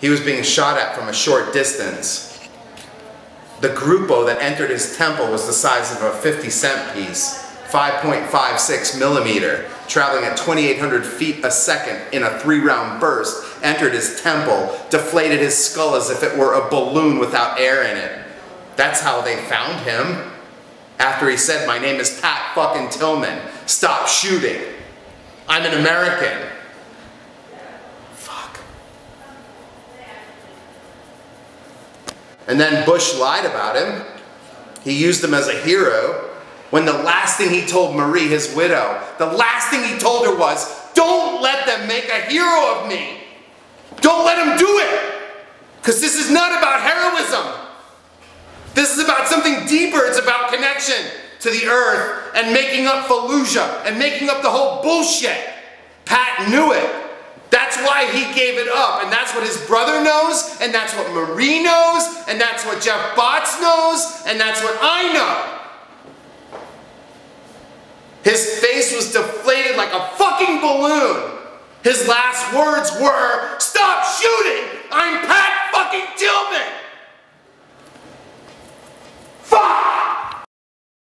He was being shot at from a short distance. The grupo that entered his temple was the size of a 50 cent piece, 5.56 millimeter, traveling at 2,800 feet a second in a three round burst, entered his temple, deflated his skull as if it were a balloon without air in it. That's how they found him. After he said, my name is Pat fucking Tillman. Stop shooting. I'm an American. And then Bush lied about him. He used him as a hero when the last thing he told Marie, his widow, the last thing he told her was, don't let them make a hero of me. Don't let them do it. Because this is not about heroism. This is about something deeper. It's about connection to the earth and making up Fallujah and making up the whole bullshit. Pat knew it. That's why he gave it up. And that's what his brother knows, and that's what Marie knows, and that's what Jeff Botts knows, and that's what I know. His face was deflated like a fucking balloon. His last words were,